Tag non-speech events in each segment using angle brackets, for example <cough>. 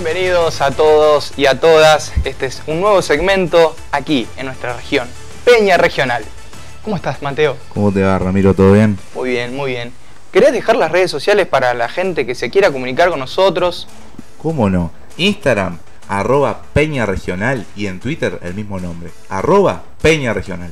Bienvenidos a todos y a todas. Este es un nuevo segmento aquí en nuestra región, Peña Regional. ¿Cómo estás, Mateo? ¿Cómo te va, Ramiro? ¿Todo bien? Muy bien, muy bien. ¿Querés dejar las redes sociales para la gente que se quiera comunicar con nosotros? ¿Cómo no? Instagram, arroba Peña Regional y en Twitter el mismo nombre, arroba Peña Regional.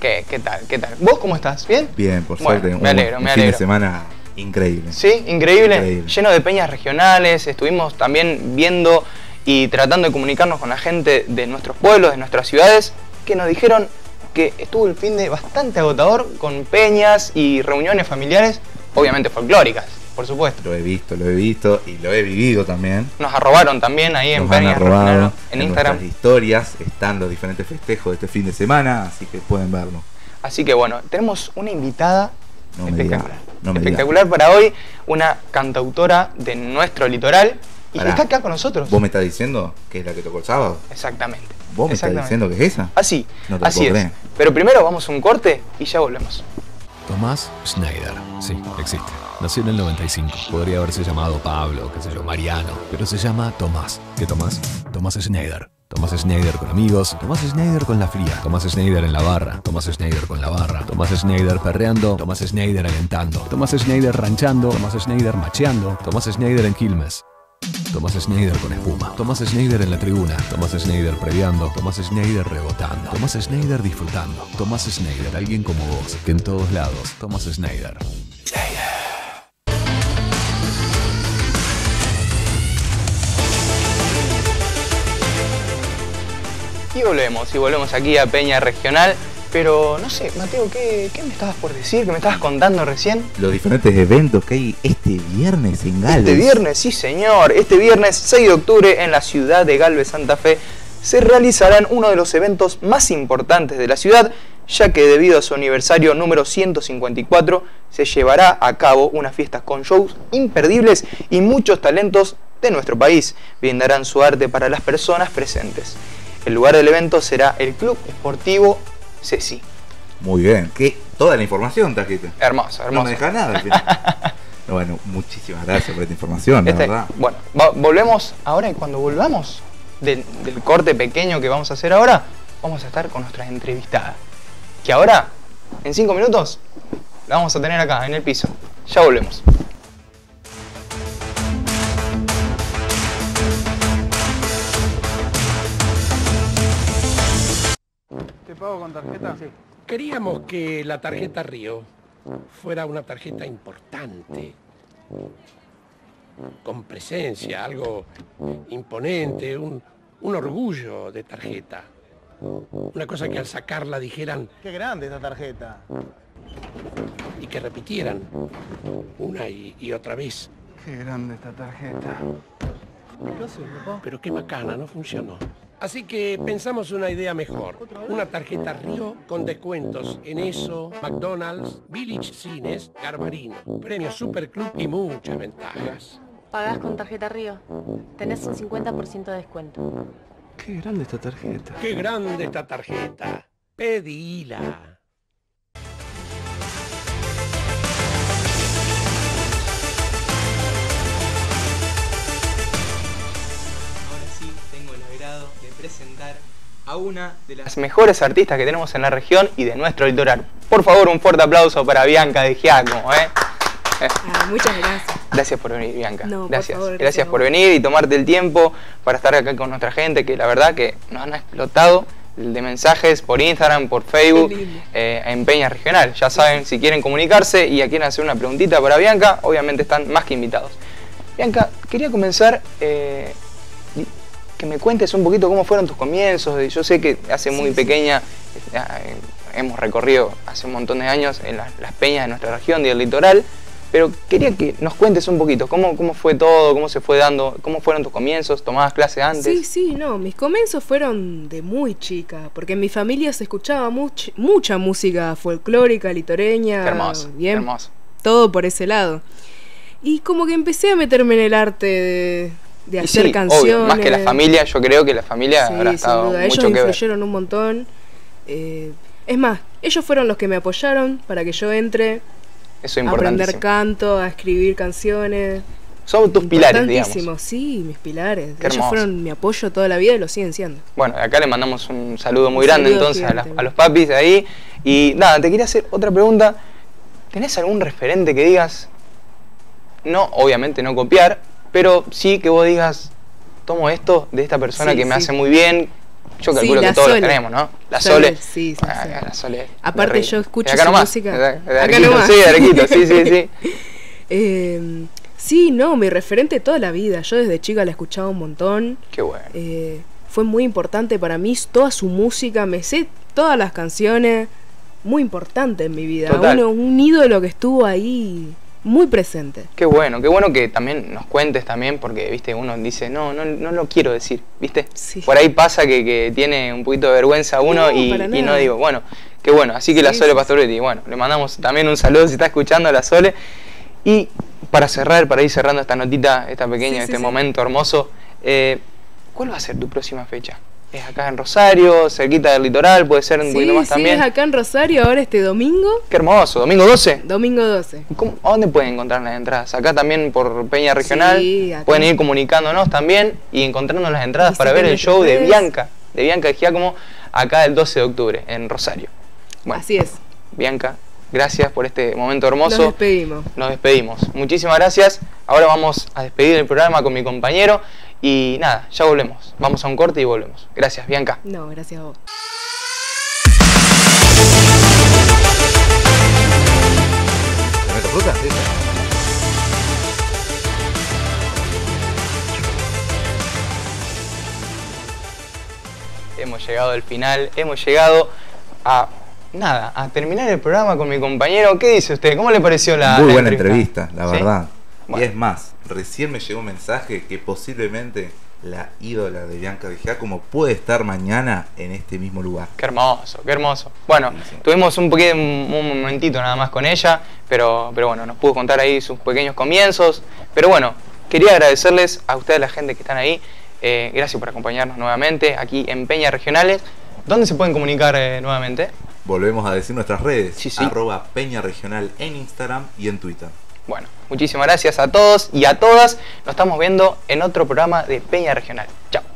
¿qué, ¿Qué tal? ¿Qué tal? ¿Vos cómo estás? ¿Bien? Bien, por Bueno, suerte. me alegro, un me fin de alegro. semana increíble. Sí, increíble, Increíble. lleno de peñas regionales, estuvimos también viendo y tratando de comunicarnos con la gente de nuestros pueblos, de nuestras ciudades, que nos dijeron que estuvo el fin de bastante agotador con peñas y reuniones familiares, obviamente folclóricas, por supuesto. Lo he visto, lo he visto y lo he vivido también. Nos arrobaron también ahí en Nos Peñas Regional, en Instagram. historias, están los diferentes festejos de este fin de semana, así que pueden verlo. Así que bueno, tenemos una invitada No me digas, espectacular. no espectacular para hoy, una cantautora de nuestro litoral y Pará. está acá con nosotros. ¿Vos me estás diciendo que es la que tocó el sábado? Exactamente. ¿Vos me estás diciendo que es esa? Así, No te así es. creer. Pero primero vamos a un corte y ya volvemos. Tomás Schneider. Sí, existe. Nació en el 95. Podría haberse llamado Pablo, qué sé yo, Mariano. Pero se llama Tomás. ¿Qué Tomás? Tomás Schneider. Tomás Schneider con amigos. Tomás Schneider con la fría. Tomás Schneider en la barra. Tomás Schneider con la barra. Tomás Schneider perreando. Tomás Schneider alentando. Tomás Schneider ranchando. Tomás Schneider macheando. Tomás Schneider en Quilmes. Tomás Schneider con espuma. Tomás Schneider en la tribuna. Tomás Schneider previando. Tomás Schneider rebotando. Tomás Schneider disfrutando. Tomás Schneider, alguien como vos, que en todos lados. Tomás Schneider. Y volvemos, y volvemos aquí a Peña Regional. Pero no sé, Mateo, ¿qué, qué me estabas por decir? ¿Qué me estabas contando recién? Los diferentes eventos que hay este viernes en Galvez. Este viernes, sí señor, este viernes 6 de octubre en la ciudad de Galvez, Santa Fe, se realizarán uno de los eventos más importantes de la ciudad, ya que debido a su aniversario número 154 se llevará a cabo una fiesta con shows imperdibles y muchos talentos de nuestro país brindarán su arte para las personas presentes. El lugar del evento será el Club Esportivo Ceci. Muy bien, que toda la información trajiste. Hermoso, No hermoso. me dejas nada. al <laughs> final. No, bueno, muchísimas gracias por esta información, la Este, verdad. bueno, va- volvemos ahora y cuando volvamos del, del corte pequeño que vamos a hacer ahora, vamos a estar con nuestra entrevistada. Que ahora, en cinco minutos, la vamos a tener acá, en el piso. Ya volvemos. Pago con tarjeta? Sí. Queríamos que la tarjeta Río fuera una tarjeta importante, con presencia, algo imponente, un, un orgullo de tarjeta. Una cosa que al sacarla dijeran Qué grande esta tarjeta. y que repitieran una y, y otra vez. Qué grande esta tarjeta. ¿Qué haces, papá? Pero qué macana, no funcionó. Así que pensamos una idea mejor. Una tarjeta Río con descuentos en eso, McDonald's, Village Cines, Garbarino, premio Superclub y muchas ventajas. Pagás con tarjeta Río. Tenés un 50% de descuento. Qué grande esta tarjeta. ¡Qué grande esta tarjeta! Pedila. A una de las mejores artistas que tenemos en la región y de nuestro litoral. Por favor, un fuerte aplauso para Bianca de Giacomo, ¿eh? Ah, muchas gracias. Gracias por venir, Bianca. No, por gracias. favor, gracias gracias por venir y tomarte el tiempo para estar acá con nuestra gente, que la verdad que nos han explotado de mensajes por Instagram, por Facebook, eh, en Peña Regional. Ya saben, si quieren comunicarse y quieren hacer una preguntita para Bianca, obviamente están más que invitados. Bianca, quería comenzar eh, que me cuentes un poquito cómo fueron tus comienzos. Yo sé que hace muy Sí, pequeña eh, hemos recorrido hace un montón de años en las, las peñas de nuestra región y del litoral, pero quería que nos cuentes un poquito cómo, cómo fue todo, cómo se fue dando, cómo fueron tus comienzos, tomabas clase antes. Sí, sí, no, mis comienzos fueron de muy chica, porque en mi familia se escuchaba much- mucha música folclórica, litoreña, Qué hermoso, bien, hermoso. todo por ese lado. Y como que empecé a meterme en el arte de, de hacer sí, canciones. obvio, más que la familia, yo creo que la familia Sí, habrá sin estado duda. mucho Ellos que ver. influyeron un montón. eh, es más, ellos fueron los que me apoyaron para que yo entre Eso es a aprender canto, a escribir canciones. Son tus pilares, digamos. Sí, mis pilares. Qué Ellos hermoso. fueron mi apoyo toda la vida y lo siguen siendo. Bueno, acá le mandamos un saludo muy Un grande saludo entonces a, a los papis de ahí. Y nada, te quería hacer otra pregunta. ¿Tenés algún referente que digas, no, obviamente no copiar, pero sí que vos digas, tomo esto de esta persona Sí, que me sí. hace muy bien? Yo Sí, calculo que todos lo tenemos, ¿no? La Sole, Sole. sí, sí, Ah, sí. la Sole. Aparte, yo escucho acá su nomás, música. de- de Acá nomás. Sí, de Arequito, sí, sí, sí. <laughs> Eh, sí, no, mi referente toda la vida. Yo desde chica la escuchaba un montón. Qué bueno. Eh, fue muy importante para mí toda su música. Me sé todas las canciones. Muy importante en mi vida. Total. Uno, un ídolo que estuvo ahí muy presente. Qué bueno, qué bueno que también nos cuentes también, porque, viste, uno dice, no, no, no lo quiero decir, viste. Sí. Por ahí pasa que, que tiene un poquito de vergüenza uno No, y, no digo, bueno, qué bueno. Así que la Sole sí, Pastoretti, bueno, le mandamos también un saludo si está escuchando a la Sole. Y para cerrar, para ir cerrando esta notita, esta pequeña, este momento hermoso, eh, ¿cuál va a ser tu próxima fecha? ¿Es acá en Rosario, cerquita del litoral? ¿Puede ser un Sí, poquito más sí, también? es acá en Rosario, ahora este domingo, Qué hermoso, domingo 12. domingo 12. ¿Cómo- ¿A dónde pueden encontrar las entradas? Acá también por Peña Regional. Sí, acá. Pueden ir comunicándonos también y encontrando las entradas para ver el show de. Bianca, de Bianca de Giacomo, acá el 12 de octubre en Rosario. Bueno, Así es. Bianca, gracias por este momento Nos hermoso. despedimos. Nos despedimos. Muchísimas gracias. Ahora vamos a despedir el programa con mi compañero y nada, ya volvemos. Vamos a un corte y volvemos. Gracias, Bianca. No, gracias a vos. ¿Le meto fruta? Sí. Hemos llegado al final, hemos llegado a nada, a terminar el programa con mi compañero. ¿Qué dice usted? ¿Cómo le pareció la Muy la buena entrevista, la ¿Sí? verdad. Bueno. Y es más, recién me llegó un mensaje que posiblemente la ídola de Bianca de Giacomo puede estar mañana en este mismo lugar. Qué hermoso, qué hermoso. Bueno, Sí, tuvimos un momentito nada más con ella, pero, pero bueno, nos pudo contar ahí sus pequeños comienzos. Pero bueno, quería agradecerles a ustedes, la gente que están ahí. Eh, gracias por acompañarnos nuevamente aquí en Peña Regionales. ¿Dónde se pueden comunicar eh, nuevamente? Volvemos a decir nuestras redes, Sí, sí. arroba Peña Regional en Instagram y en Twitter. Bueno, muchísimas gracias a todos y a todas. Nos estamos viendo en otro programa de Peña Regional. Chao.